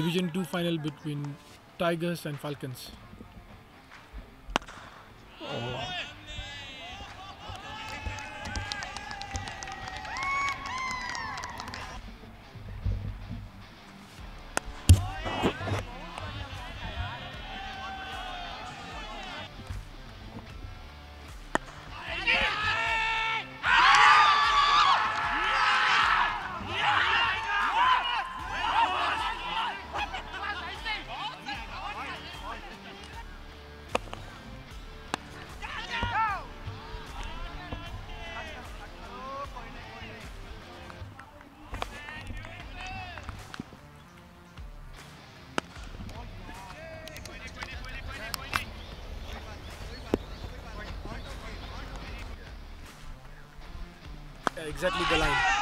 Division 2 final between Tigers and Falcons. Yeah, exactly the line.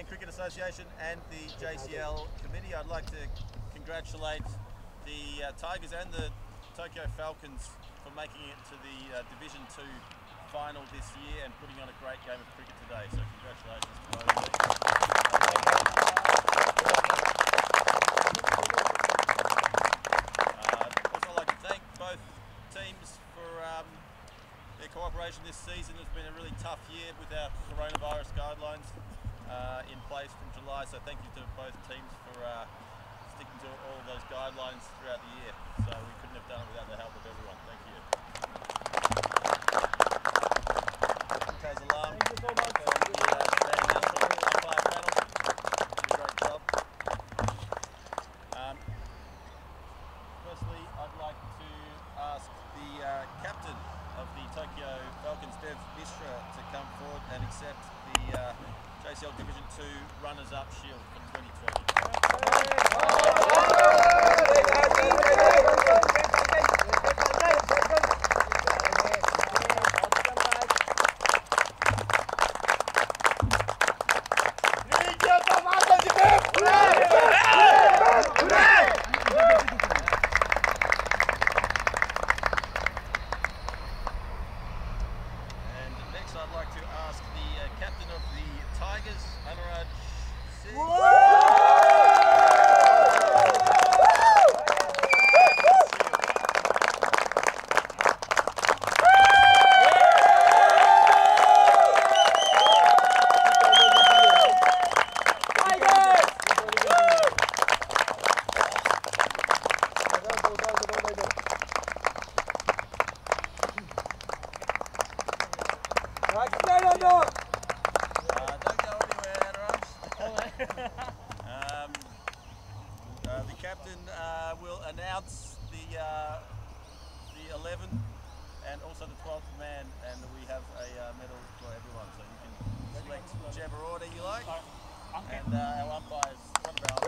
Japan Cricket Association and the JCL committee, I'd like to congratulate the uh, Tigers and the Tokyo Falcons for making it to the uh, Division 2 final this year and putting on a great game of cricket today. So congratulations to both. Uh, both teams for um, their cooperation this season. It's been a really tough year with our coronavirus guidelines uh, in place from July. So thank you to both teams for uh, sticking to all those guidelines throughout the year. So we couldn't have done it without the help of everyone. captain uh, will announce the uh, the 11 and also the 12th man, and we have a uh, medal for everyone. So you can select whichever order you like, and uh, our umpires. What about?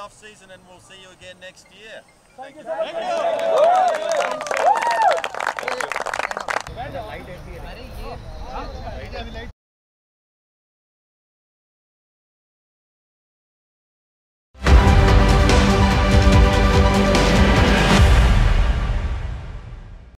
off season and we'll see you again next year. Thank, you.